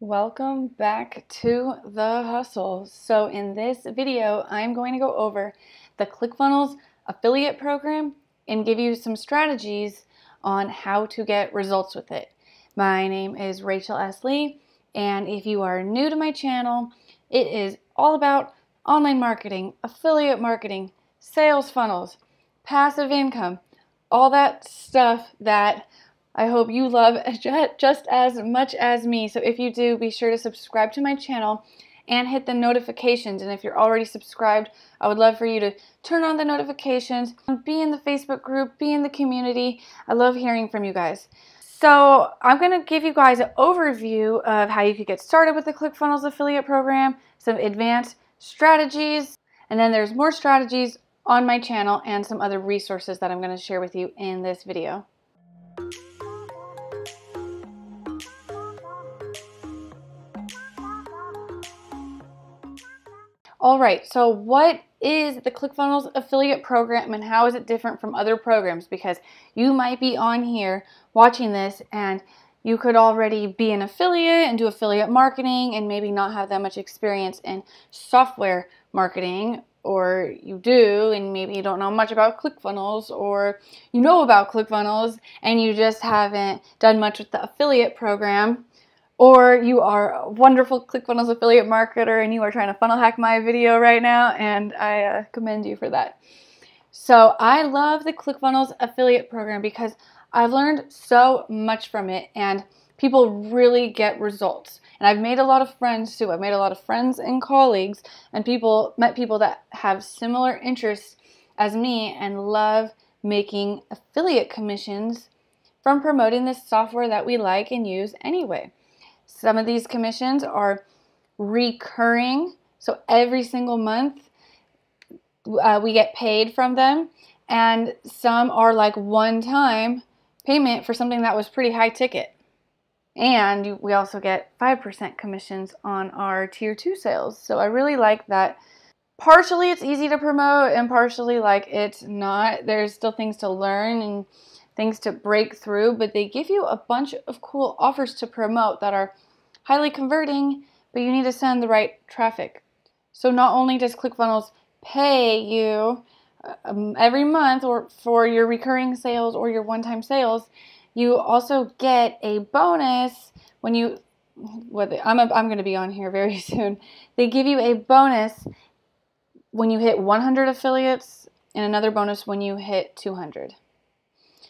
Welcome back to the hustle. So in this video, I'm going to go over the ClickFunnels affiliate program and give you some strategies on how to get results with it. My name is Rachel S. Lee, and if you are new to my channel, it is all about online marketing, affiliate marketing, sales funnels, passive income, all that stuff that I hope you love just as much as me. So if you do, be sure to subscribe to my channel and hit the notifications. And if you're already subscribed, I would love for you to turn on the notifications, be in the Facebook group, be in the community. I love hearing from you guys. So I'm going to give you guys an overview of how you could get started with the ClickFunnels affiliate program, some advanced strategies, and then there's more strategies on my channel and some other resources that I'm going to share with you in this video. All right, so what is the ClickFunnels affiliate program and how is it different from other programs? Because you might be on here watching this and you could already be an affiliate and do affiliate marketing and maybe not have that much experience in software marketing or you do and maybe you don't know much about ClickFunnels or you know about ClickFunnels and you just haven't done much with the affiliate program or you are a wonderful ClickFunnels affiliate marketer and you are trying to funnel hack my video right now, and I uh, commend you for that. So I love the ClickFunnels affiliate program because I've learned so much from it, and people really get results. And I've made a lot of friends too. I've made a lot of friends and colleagues, and people met people that have similar interests as me and love making affiliate commissions from promoting this software that we like and use anyway. Some of these commissions are recurring, so every single month uh, we get paid from them, and some are like one time payment for something that was pretty high ticket. And we also get 5% commissions on our tier 2 sales. So I really like that. Partially it's easy to promote, and partially like it's not. There's still things to learn and things to break through, but they give you a bunch of cool offers to promote that are highly converting, but you need to send the right traffic. So not only does ClickFunnels pay you um, every month or for your recurring sales or your one-time sales, you also get a bonus when you what I'm I'm going to be on here very soon. They give you a bonus when you hit 100 affiliates and another bonus when you hit 200.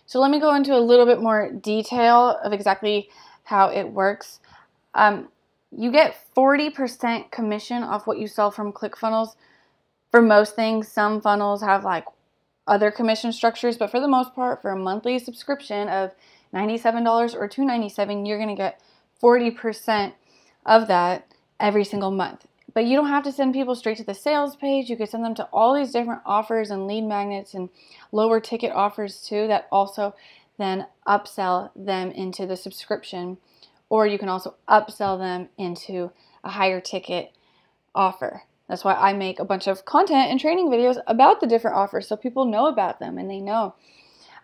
So let me go into a little bit more detail of exactly how it works. Um, you get 40% commission off what you sell from ClickFunnels. For most things, some funnels have like other commission structures, but for the most part, for a monthly subscription of $97 or 297, you're going to get 40% of that every single month. But you don't have to send people straight to the sales page. You could send them to all these different offers and lead magnets and lower ticket offers too that also then upsell them into the subscription. Or you can also upsell them into a higher ticket offer. That's why I make a bunch of content and training videos about the different offers so people know about them and they know.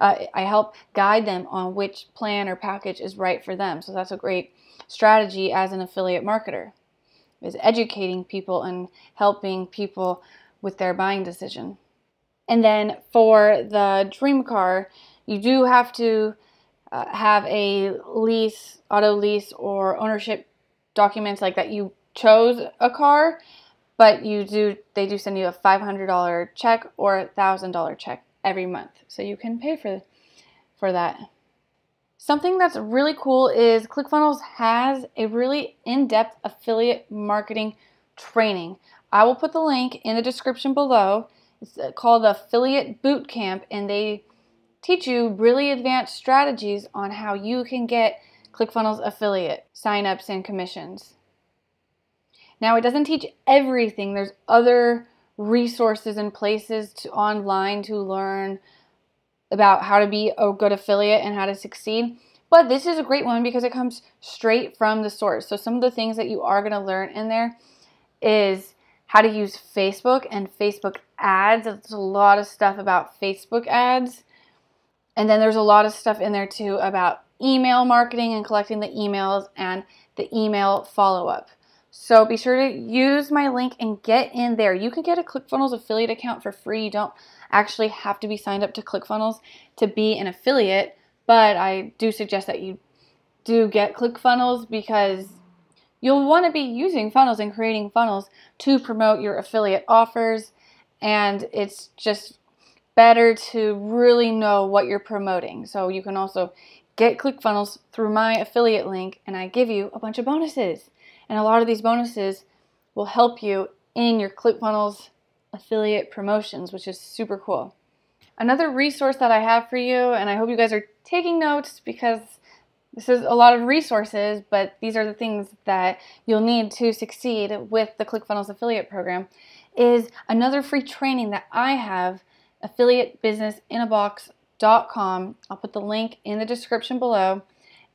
Uh, I help guide them on which plan or package is right for them. So that's a great strategy as an affiliate marketer is educating people and helping people with their buying decision. And then for the dream car, you do have to uh, have a lease, auto lease, or ownership documents like that you chose a car, but you do they do send you a $500 check or a $1,000 check every month, so you can pay for for that. Something that's really cool is ClickFunnels has a really in-depth affiliate marketing training. I will put the link in the description below. It's uh, called the Affiliate Bootcamp, and they teach you really advanced strategies on how you can get ClickFunnels affiliate signups and commissions. Now, it doesn't teach everything. There's other resources and places to, online to learn about how to be a good affiliate and how to succeed. But this is a great one because it comes straight from the source. So some of the things that you are going to learn in there is how to use Facebook and Facebook ads. There's a lot of stuff about Facebook ads. And then there's a lot of stuff in there too about email marketing and collecting the emails and the email follow up. So be sure to use my link and get in there. You can get a ClickFunnels affiliate account for free. You don't actually have to be signed up to ClickFunnels to be an affiliate, but I do suggest that you do get ClickFunnels because you'll want to be using funnels and creating funnels to promote your affiliate offers and it's just better to really know what you're promoting. So you can also get ClickFunnels through my affiliate link and I give you a bunch of bonuses. And a lot of these bonuses will help you in your ClickFunnels affiliate promotions, which is super cool. Another resource that I have for you, and I hope you guys are taking notes because this is a lot of resources, but these are the things that you'll need to succeed with the ClickFunnels affiliate program, is another free training that I have, affiliatebusinessinabox.com. I'll put the link in the description below.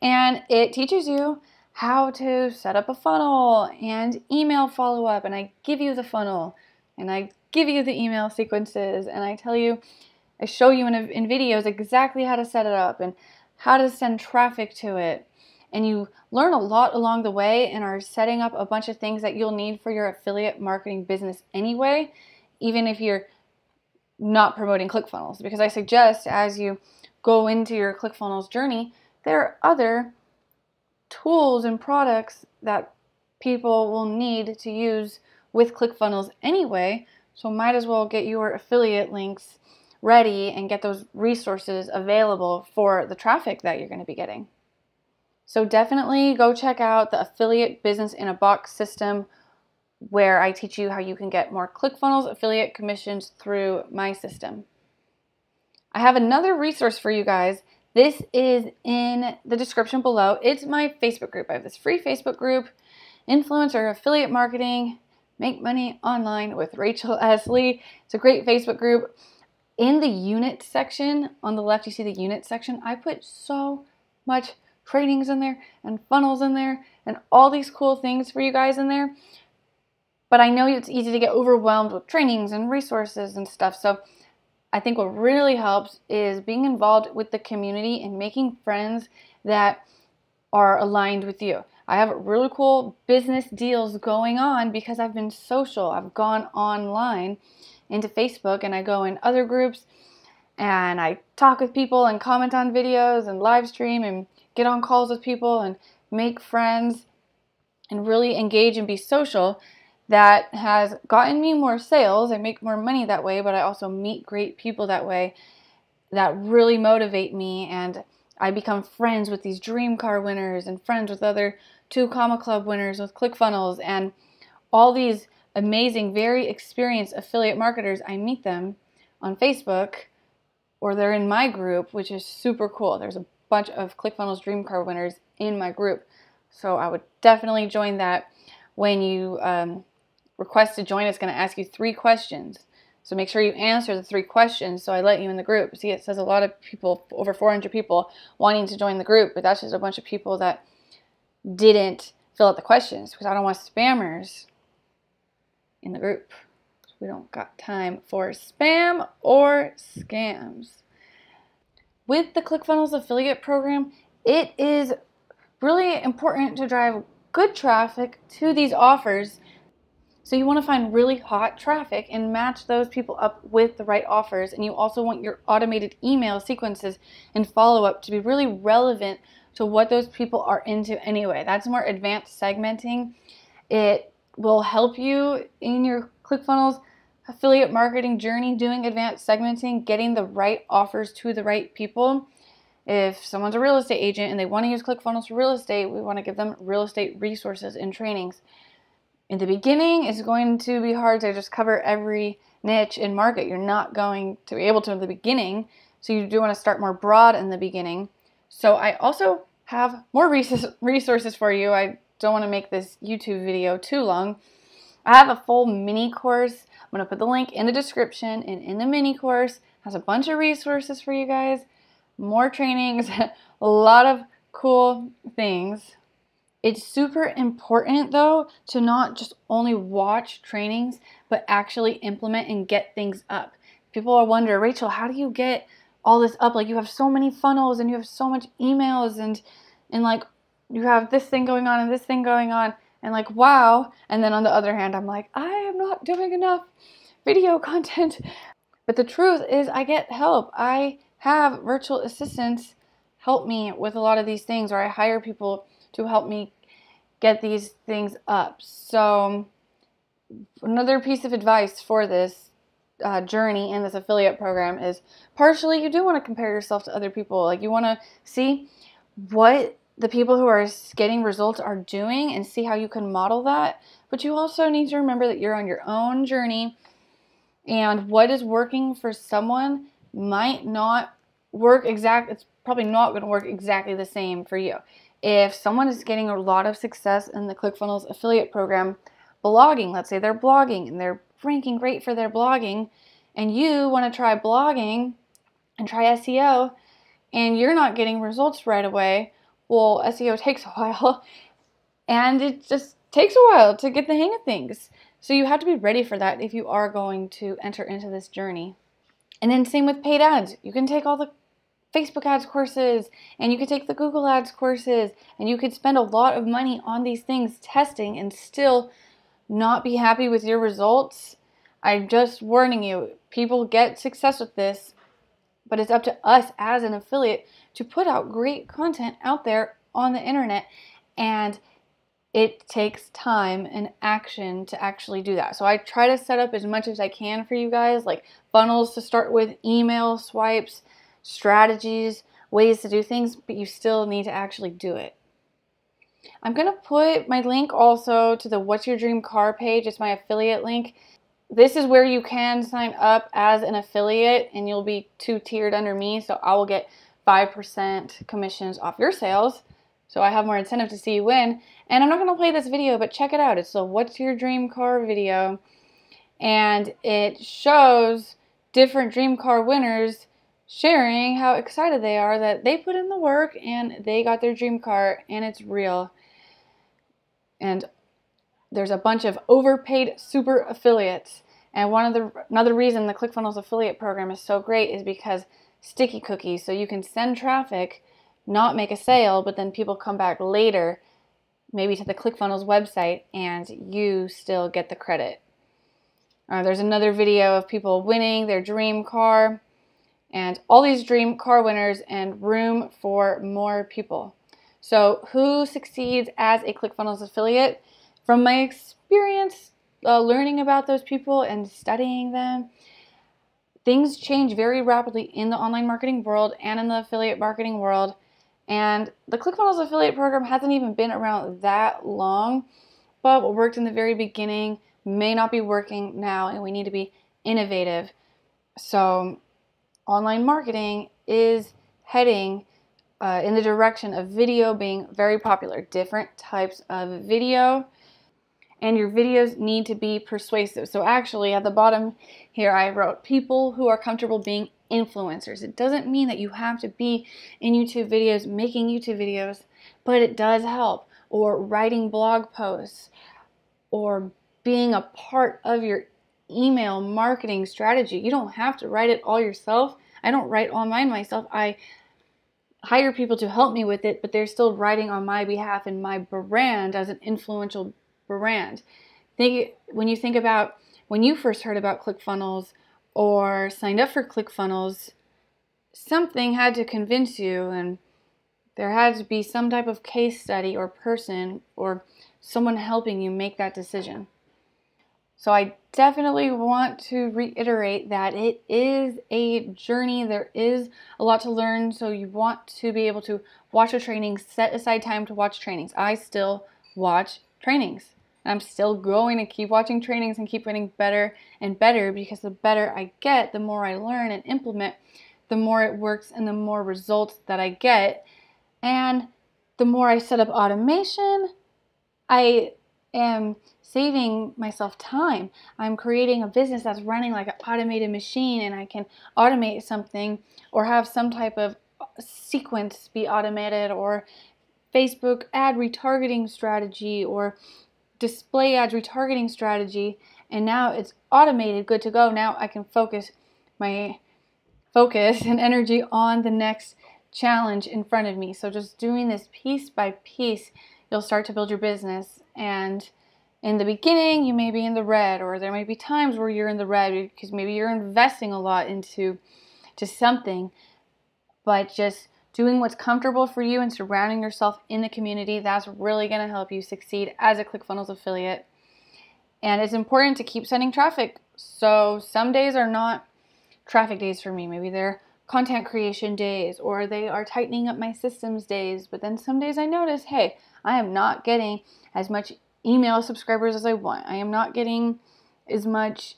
And it teaches you how to set up a funnel and email follow up. And I give you the funnel and I give you the email sequences and I tell you, I show you in, in videos exactly how to set it up and how to send traffic to it. And you learn a lot along the way and are setting up a bunch of things that you'll need for your affiliate marketing business anyway, even if you're not promoting ClickFunnels. Because I suggest as you go into your ClickFunnels journey, there are other tools and products that people will need to use with ClickFunnels anyway. So might as well get your affiliate links ready and get those resources available for the traffic that you're going to be getting. So definitely go check out the affiliate business in a box system where I teach you how you can get more ClickFunnels affiliate commissions through my system. I have another resource for you guys this is in the description below. It's my Facebook group. I have this free Facebook group, Influencer Affiliate Marketing, Make Money Online with Rachel S. Lee. It's a great Facebook group. In the unit section, on the left, you see the unit section. I put so much trainings in there and funnels in there and all these cool things for you guys in there. But I know it's easy to get overwhelmed with trainings and resources and stuff. So I think what really helps is being involved with the community and making friends that are aligned with you. I have really cool business deals going on because I've been social. I've gone online into Facebook and I go in other groups and I talk with people and comment on videos and live stream and get on calls with people and make friends and really engage and be social that has gotten me more sales. I make more money that way, but I also meet great people that way that really motivate me and I become friends with these dream car winners and friends with other two comma club winners with ClickFunnels and all these amazing, very experienced affiliate marketers. I meet them on Facebook or they're in my group, which is super cool. There's a bunch of ClickFunnels dream car winners in my group. So I would definitely join that when you um, request to join, it's going to ask you three questions. So make sure you answer the three questions so I let you in the group. See, it says a lot of people, over 400 people, wanting to join the group, but that's just a bunch of people that didn't fill out the questions because I don't want spammers in the group. We don't got time for spam or scams. With the ClickFunnels affiliate program, it is really important to drive good traffic to these offers so you want to find really hot traffic and match those people up with the right offers. And you also want your automated email sequences and follow up to be really relevant to what those people are into anyway. That's more advanced segmenting. It will help you in your ClickFunnels affiliate marketing journey doing advanced segmenting, getting the right offers to the right people. If someone's a real estate agent and they want to use ClickFunnels for real estate, we want to give them real estate resources and trainings in the beginning, it's going to be hard to just cover every niche and market. You're not going to be able to in the beginning. So you do want to start more broad in the beginning. So I also have more resources for you. I don't want to make this YouTube video too long. I have a full mini course. I'm going to put the link in the description and in the mini course has a bunch of resources for you guys, more trainings, a lot of cool things. It's super important though to not just only watch trainings, but actually implement and get things up. People are wondering, Rachel, how do you get all this up? Like you have so many funnels and you have so much emails and and like you have this thing going on and this thing going on and like wow and then on the other hand i'm like i am not doing enough video content but the truth is i get help i have virtual assistants help me with a lot of these things or i hire people to help me get these things up so another piece of advice for this uh, journey and this affiliate program is partially you do want to compare yourself to other people like you want to see what the people who are getting results are doing and see how you can model that. But you also need to remember that you're on your own journey and what is working for someone might not work exact it's probably not going to work exactly the same for you. If someone is getting a lot of success in the ClickFunnels affiliate program blogging, let's say they're blogging and they're ranking great for their blogging and you want to try blogging and try SEO and you're not getting results right away, well, SEO takes a while and it just takes a while to get the hang of things. So you have to be ready for that if you are going to enter into this journey. And then same with paid ads. You can take all the Facebook ads courses and you could take the Google ads courses and you could spend a lot of money on these things testing and still not be happy with your results. I'm just warning you, people get success with this, but it's up to us as an affiliate to put out great content out there on the internet and it takes time and action to actually do that. So I try to set up as much as I can for you guys, like funnels to start with, email swipes, strategies, ways to do things, but you still need to actually do it. I'm going to put my link also to the What's Your Dream Car page. It's my affiliate link. This is where you can sign up as an affiliate and you'll be two tiered under me. So I will get 5% commissions off your sales. So I have more incentive to see you win. And I'm not going to play this video, but check it out. It's the What's Your Dream Car video. And it shows different dream car winners sharing how excited they are that they put in the work and they got their dream car and it's real. And there's a bunch of overpaid super affiliates. And one of the another reason the ClickFunnels affiliate program is so great is because sticky cookies. So you can send traffic, not make a sale, but then people come back later, maybe to the ClickFunnels website, and you still get the credit. Uh, there's another video of people winning their dream car, and all these dream car winners, and room for more people. So, who succeeds as a ClickFunnels affiliate? From my experience uh, learning about those people and studying them, things change very rapidly in the online marketing world and in the affiliate marketing world. And the ClickFunnels affiliate program hasn't even been around that long, but what worked in the very beginning may not be working now, and we need to be innovative. So, online marketing is heading uh, in the direction of video being very popular, different types of video and your videos need to be persuasive. So actually at the bottom here I wrote people who are comfortable being influencers. It doesn't mean that you have to be in YouTube videos making YouTube videos, but it does help. Or writing blog posts or being a part of your email marketing strategy. You don't have to write it all yourself. I don't write all mine myself. I hire people to help me with it, but they're still writing on my behalf and my brand as an influential brand. Think when you think about when you first heard about ClickFunnels or signed up for ClickFunnels, something had to convince you and there had to be some type of case study or person or someone helping you make that decision. So I definitely want to reiterate that it is a journey. There is a lot to learn. So you want to be able to watch a training, set aside time to watch trainings. I still watch trainings. I'm still going to keep watching trainings and keep getting better and better because the better I get, the more I learn and implement, the more it works and the more results that I get. And the more I set up automation, I am saving myself time. I'm creating a business that's running like an automated machine and I can automate something or have some type of sequence be automated or Facebook ad retargeting strategy or display ads retargeting strategy and now it's automated good to go now i can focus my focus and energy on the next challenge in front of me. So just doing this piece by piece, you'll start to build your business. And in the beginning, you may be in the red, or there may be times where you're in the red because maybe you're investing a lot into to something, but just doing what's comfortable for you and surrounding yourself in the community, that's really going to help you succeed as a ClickFunnels affiliate. And it's important to keep sending traffic. So some days are not traffic days for me. Maybe they're content creation days or they are tightening up my systems days. But then some days I notice, hey, I am not getting as much email subscribers as I want. I am not getting as much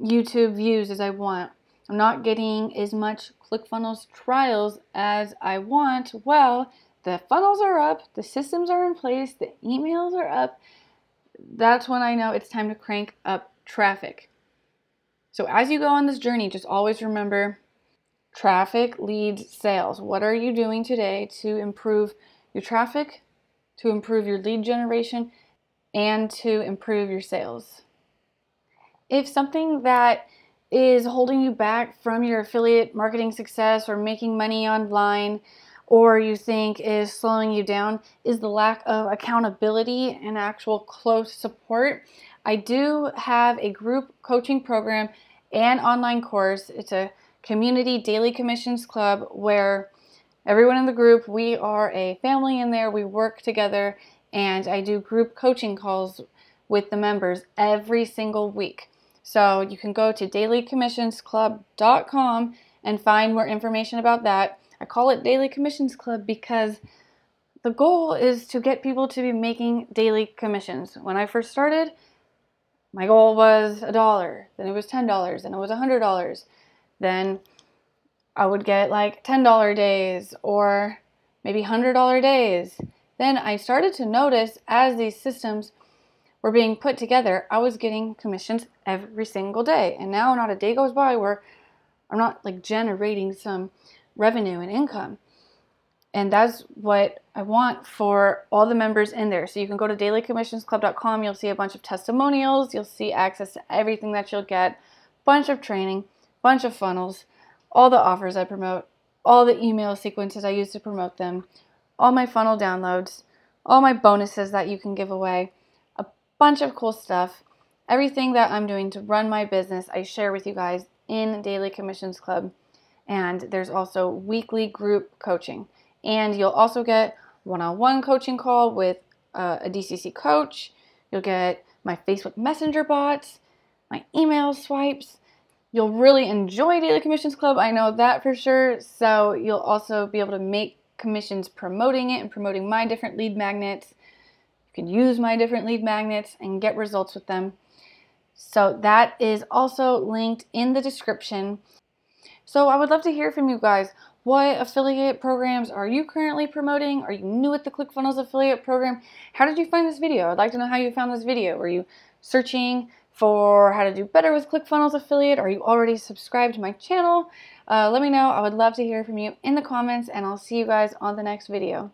YouTube views as I want. I'm not getting as much ClickFunnels trials as I want. Well, the funnels are up, the systems are in place, the emails are up. That's when I know it's time to crank up traffic. So as you go on this journey, just always remember traffic leads sales. What are you doing today to improve your traffic, to improve your lead generation, and to improve your sales? If something that is holding you back from your affiliate marketing success or making money online or you think is slowing you down is the lack of accountability and actual close support. I do have a group coaching program and online course. It's a community daily commissions club where everyone in the group, we are a family in there, we work together, and I do group coaching calls with the members every single week. So you can go to dailycommissionsclub.com and find more information about that. I call it Daily Commissions Club because the goal is to get people to be making daily commissions. When I first started, my goal was a dollar, then it was $10, then it was $100. Then I would get like $10 days or maybe $100 days. Then I started to notice as these systems were being put together, I was getting commissions every single day. And now not a day goes by where I'm not like generating some revenue and income. And that's what I want for all the members in there. So you can go to dailycommissionsclub.com. You'll see a bunch of testimonials. You'll see access to everything that you'll get, bunch of training, bunch of funnels, all the offers I promote, all the email sequences I use to promote them, all my funnel downloads, all my bonuses that you can give away a bunch of cool stuff. Everything that I'm doing to run my business, I share with you guys in Daily Commissions Club. And there's also weekly group coaching. And you'll also get one on one coaching call with uh, a DCC coach. You'll get my Facebook Messenger bots, my email swipes. You'll really enjoy Daily Commissions Club. I know that for sure. So you'll also be able to make commissions promoting it and promoting my different lead magnets. You can use my different lead magnets and get results with them. So that is also linked in the description. So I would love to hear from you guys. What affiliate programs are you currently promoting? Are you new at the ClickFunnels affiliate program? How did you find this video? I'd like to know how you found this video. Were you searching for how to do better with ClickFunnels affiliate? Are you already subscribed to my channel? Uh, let me know. I would love to hear from you in the comments and I'll see you guys on the next video.